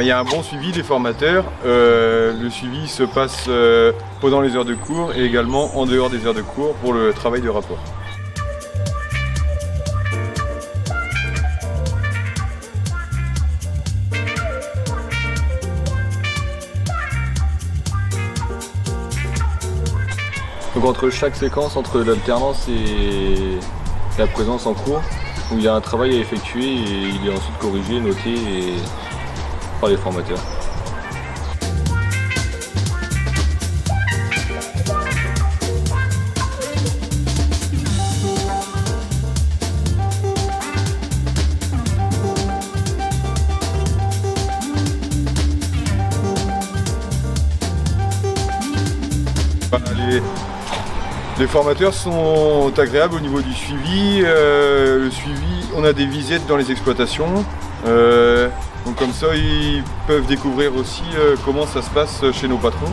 il y a un bon suivi des formateurs. Euh, le suivi se passe euh, pendant les heures de cours et également en dehors des heures de cours pour le travail de rapport. Donc entre chaque séquence, entre l'alternance et la présence en cours, il y a un travail à effectuer et il est ensuite corrigé, noté par les formateurs. Les, formateurs sont agréables au niveau du suivi. Euh, le suivi, on a des visites dans les exploitations. Euh, donc comme ça, ils peuvent découvrir aussi euh, comment ça se passe chez nos patrons.